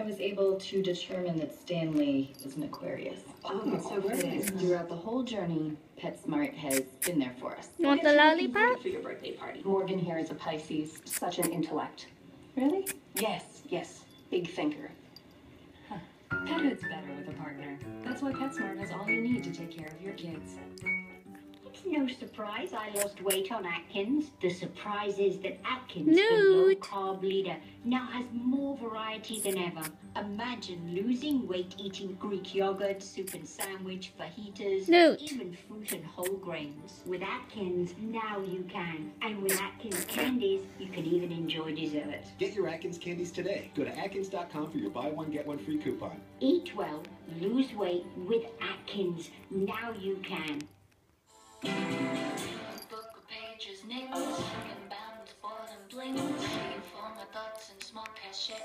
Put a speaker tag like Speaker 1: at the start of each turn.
Speaker 1: I was able to determine that Stanley is an Aquarius.
Speaker 2: Oh, so fitting.
Speaker 1: Throughout the whole journey, PetSmart has been there for us.
Speaker 3: You want the lollipop?
Speaker 2: For your birthday party. Morgan here is a Pisces, such an intellect.
Speaker 1: Really?
Speaker 2: Yes, yes, big thinker.
Speaker 4: Pet Pethood's better with a partner. That's why PetSmart has all you need to take care of your kids.
Speaker 5: It's no surprise I lost weight on Atkins. The surprise is that Atkins, the
Speaker 3: Newt.
Speaker 5: low-carb leader, now has more variety than ever. Imagine losing weight eating Greek yogurt, soup and sandwich, fajitas,
Speaker 3: Newt.
Speaker 5: even fruit and whole grains. With Atkins, now you can. And with Atkins candies, you can even enjoy dessert.
Speaker 6: Get your Atkins candies today. Go to Atkins.com for your buy one, get one free coupon.
Speaker 5: Eat well, lose weight with Atkins. Now you can.
Speaker 7: and small cachet.